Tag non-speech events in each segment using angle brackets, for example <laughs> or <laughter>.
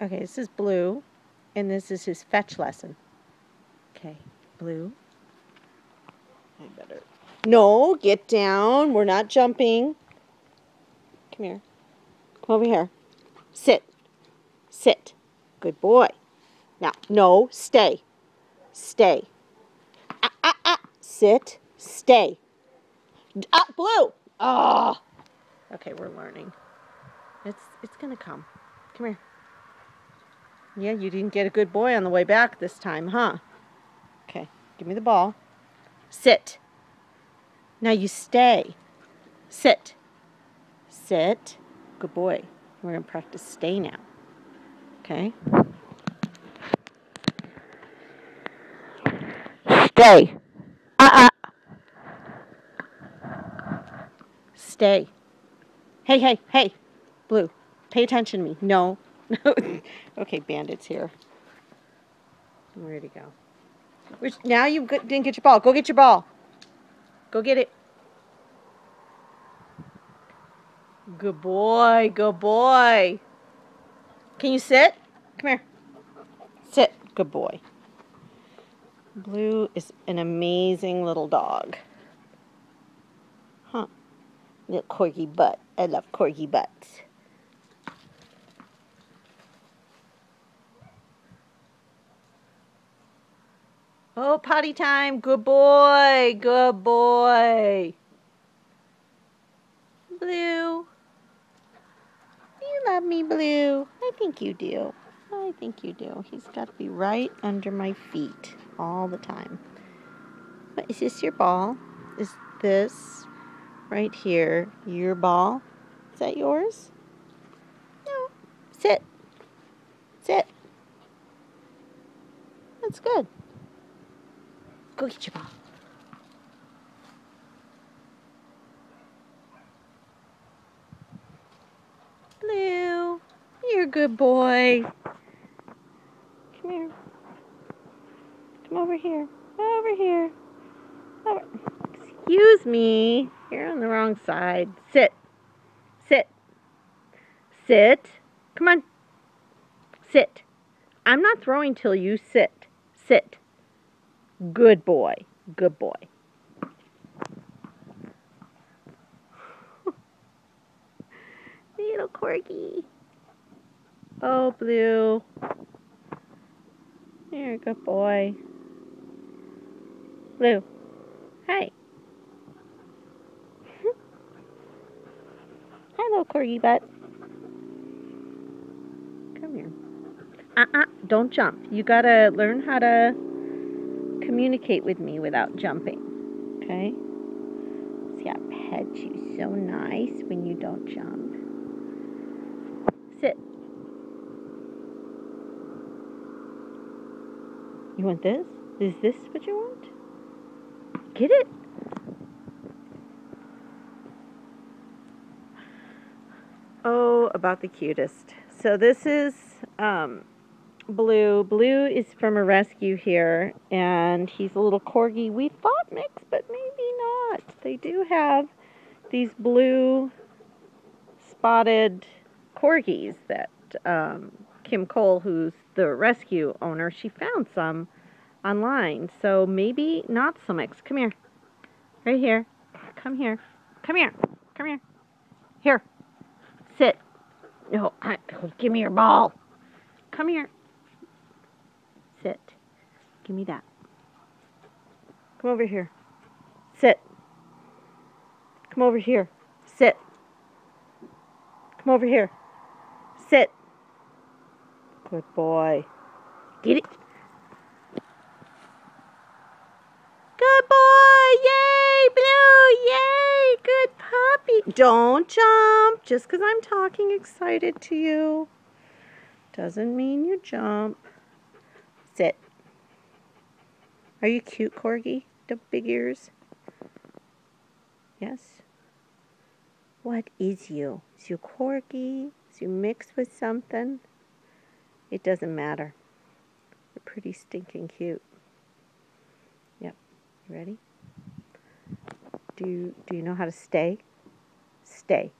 Okay, this is Blue, and this is his fetch lesson. Okay, Blue. I better. No, get down. We're not jumping. Come here. Come over here. Sit. Sit. Good boy. Now, no, stay. Stay. Ah, ah, ah. Sit. Stay. Ah, Blue. Ah. Okay, we're learning. It's it's gonna come. Come here. Yeah, you didn't get a good boy on the way back this time, huh? Okay, give me the ball. Sit. Now you stay. Sit. Sit. Good boy. We're going to practice stay now. Okay? Stay. Uh-uh. Stay. Hey, hey, hey. Blue, pay attention to me. No. <laughs> okay, Bandit's here. Where'd he go? Which, now you didn't get your ball. Go get your ball. Go get it. Good boy. Good boy. Can you sit? Come here. Sit. Good boy. Blue is an amazing little dog. Huh. Little corgi butt. I love corgi butts. Oh, potty time. Good boy. Good boy. Blue. You love me, Blue. I think you do. I think you do. He's got to be right under my feet all the time. Is this your ball? Is this right here your ball? Is that yours? No. Sit. Sit. That's good. Go get your. Blue, you're a good boy. Come here. Come over here. Over here. Over. Excuse me. You're on the wrong side. Sit. Sit. Sit. Come on. Sit. I'm not throwing till you sit. Sit. Good boy. Good boy. <laughs> Little corgi. Oh, Blue. You're a good boy. Blue. Hi. <laughs> Hi, little corgi butt. Come here. Uh-uh. Don't jump. You gotta learn how to communicate with me without jumping. Okay? See, I pet you so nice when you don't jump. Sit. You want this? Is this what you want? Get it. Oh, about the cutest. So this is um, Blue. Blue is from a rescue here, and he's a little corgi. We thought mix, but maybe not. They do have these blue spotted corgis that um, Kim Cole, who's the rescue owner, she found some online. So maybe not so mix. Come here. Right here. Come here. Come here. Come here. Here. Sit. No, I, give me your ball. Come here. Sit. Give me that. Come over here. Sit. Come over here. Sit. Come over here. Sit. Good boy. Get it. Good boy. Yay, Blue. Yay. Good puppy. Don't jump. Just because I'm talking excited to you doesn't mean you jump. Sit. Are you cute, Corgi? The big ears? Yes? What is you? Is you Corgi? Is you mixed with something? It doesn't matter. You're pretty stinking cute. Yep. You ready? Do you, do you know how to stay? Stay.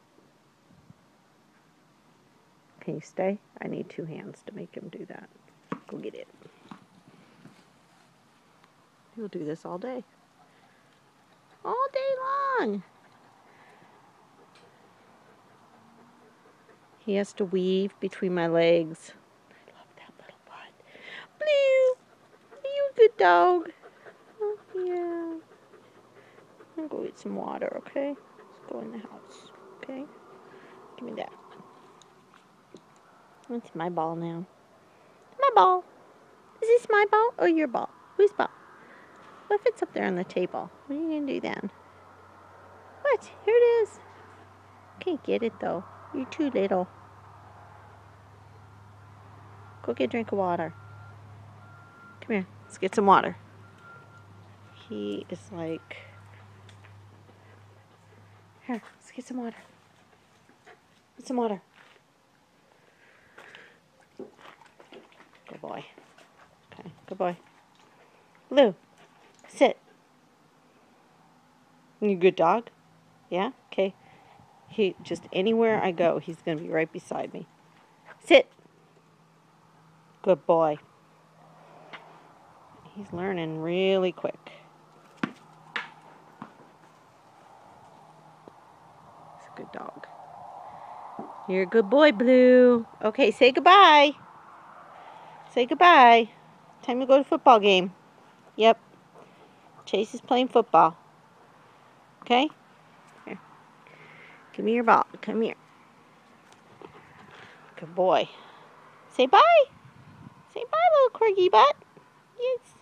Can you stay? I need two hands to make him do that. Go get it. He'll do this all day. All day long. He has to weave between my legs. I love that little butt. Blue, are you a good dog? Oh, yeah. I'm go get some water, okay? Let's go in the house, okay? Give me that. It's my ball now. My ball. Is this my ball or your ball? Whose ball? What if it's up there on the table? What are you going to do then? What? Here it is. Can't get it though. You're too little. Go get a drink of water. Come here. Let's get some water. He is like... Here, let's get some water. Get some water. Good boy. Okay, good boy. Blue, sit. You good dog? Yeah? Okay. He just anywhere I go, he's gonna be right beside me. Sit. Good boy. He's learning really quick. He's a good dog. You're a good boy, Blue. Okay, say goodbye. Say goodbye. Time to go to football game. Yep. Chase is playing football. Okay? Here. Give me your ball. Come here. Good boy. Say bye. Say bye, little corgi butt. Yes.